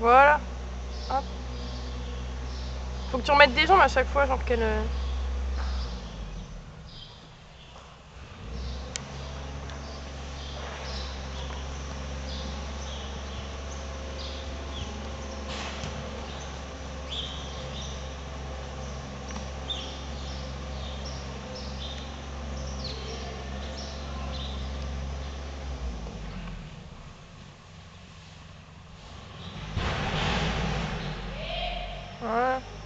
Voilà. Hop. Faut que tu remettes des jambes à chaque fois, genre qu'elle... euh, 啊。